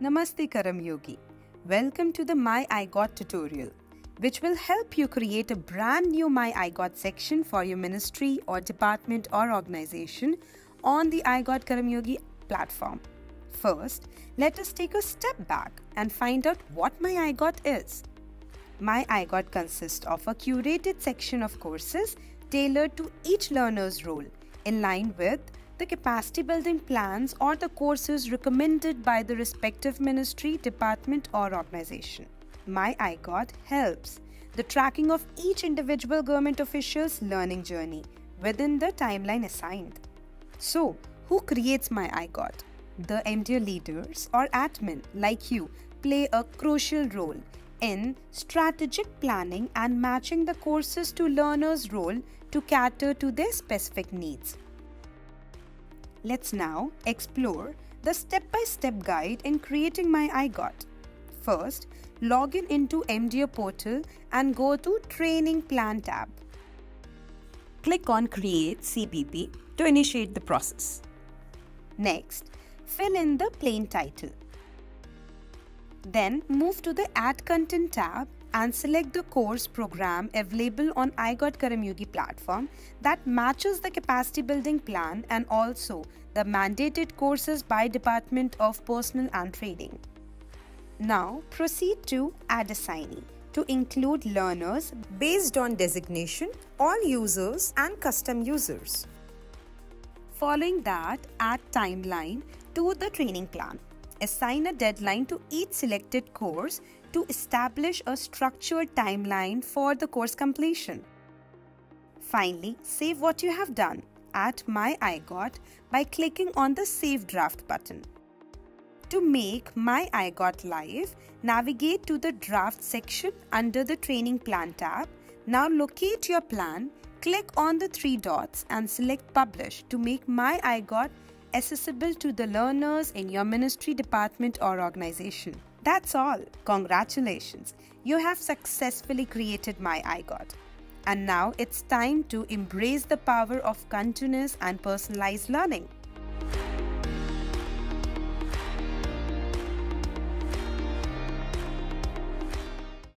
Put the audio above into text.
Namaste Karmayogi. Welcome to the My iGOT tutorial, which will help you create a brand new My iGOT section for your ministry or department or organization on the iGot Karmayogi platform. First, let us take a step back and find out what My iGOT is. My iGOT consists of a curated section of courses tailored to each learner's role in line with the capacity building plans or the courses recommended by the respective ministry, department, or organization. My iGot helps the tracking of each individual government official's learning journey within the timeline assigned. So, who creates My iGot? The MDO leaders or admin like you play a crucial role in strategic planning and matching the courses to learners' role to cater to their specific needs. Let's now explore the step-by-step guide in creating my iGot. First, log in into MDO portal and go to Training Plan tab. Click on Create CBP to initiate the process. Next, fill in the plain title. Then move to the Add Content tab and select the course program available on iGot Karmayogi platform that matches the capacity building plan and also the mandated courses by Department of Personnel and Training. Now proceed to Add Assignee to include learners based on designation, all users and custom users. Following that, add timeline to the training plan. Assign a deadline to each selected course to establish a structured timeline for the course completion. Finally, save what you have done at My iGot by clicking on the Save Draft button. To make My iGot live, navigate to the Draft section under the Training Plan tab. Now locate your plan, click on the three dots and select Publish to make My iGot accessible to the learners in your ministry, department or organization. That's all. Congratulations. You have successfully created My iGot. And now it's time to embrace the power of continuous and personalized learning.